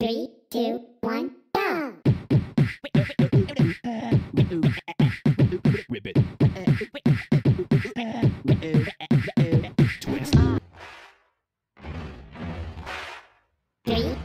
Three, two, one, go! Twist. Three,